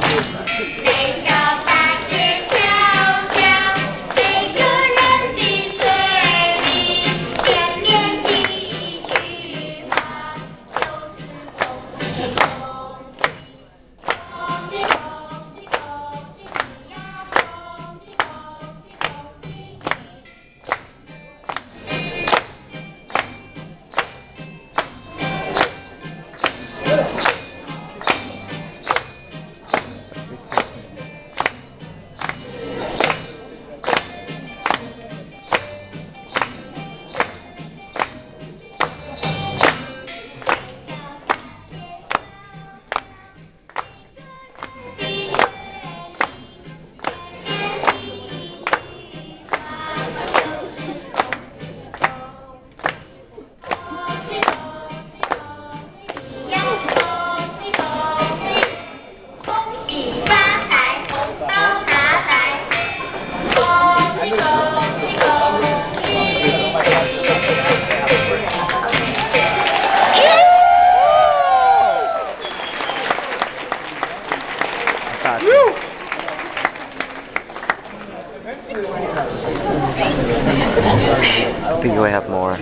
每条！I think you might have more.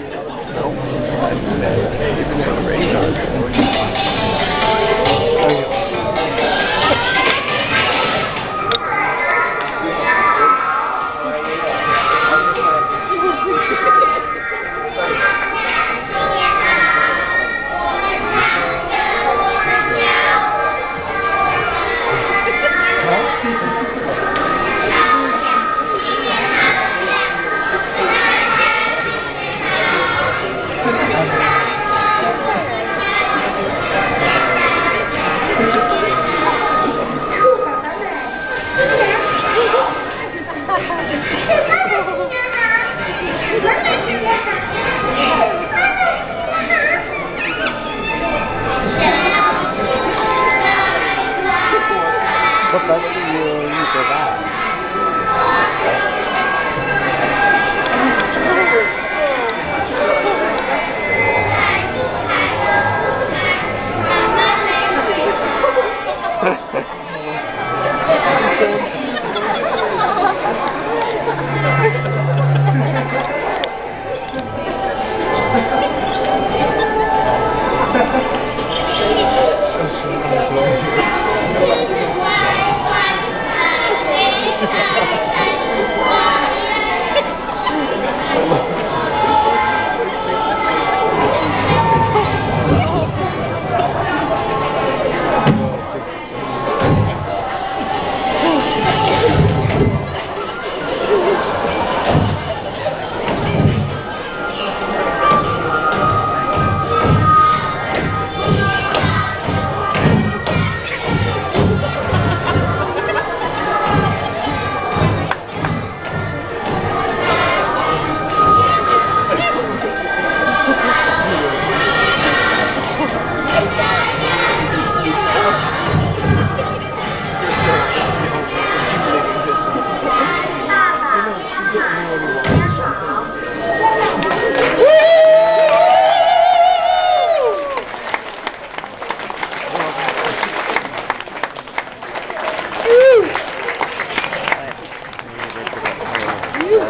Viu?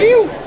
Viu?